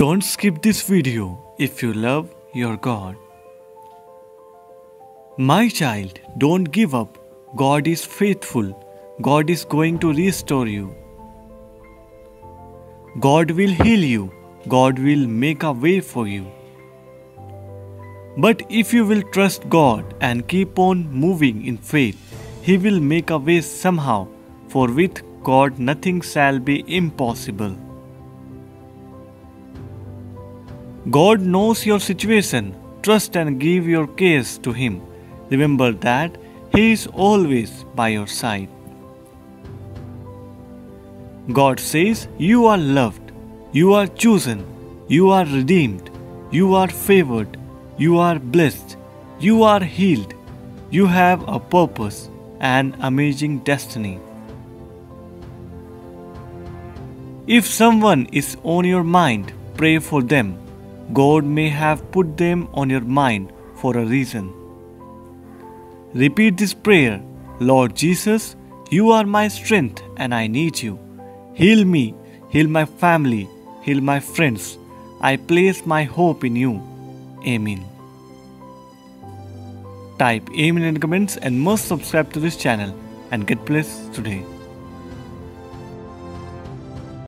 Don't skip this video if you love your God. My child, don't give up. God is faithful. God is going to restore you. God will heal you. God will make a way for you. But if you will trust God and keep on moving in faith, He will make a way somehow, for with God nothing shall be impossible. God knows your situation. Trust and give your case to Him. Remember that He is always by your side. God says, You are loved, you are chosen, you are redeemed, you are favored, you are blessed, you are healed, you have a purpose, an amazing destiny. If someone is on your mind, pray for them. God may have put them on your mind for a reason. Repeat this prayer Lord Jesus, you are my strength and I need you. Heal me, heal my family, heal my friends. I place my hope in you. Amen. Type Amen in the comments and must subscribe to this channel and get blessed today.